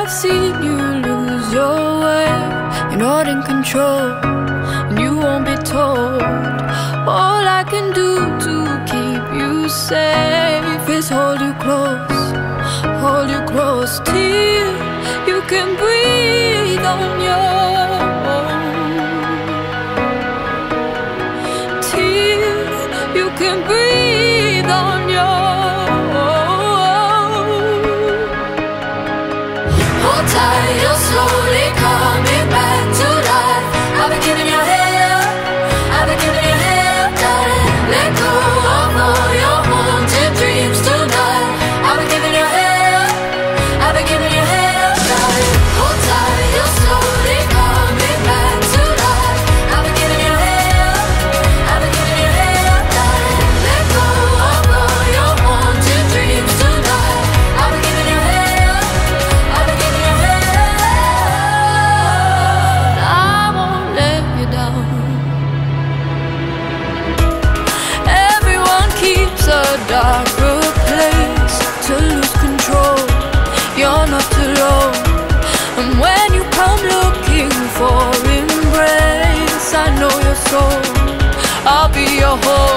I've seen you lose your way. You're not in control, and you won't be told. All I can do to keep you safe is hold you close, hold you close till you can breathe on your own. Till you can breathe on your slowly darker place to lose control. You're not alone. And when you come looking for embrace, I know your soul. I'll be your home.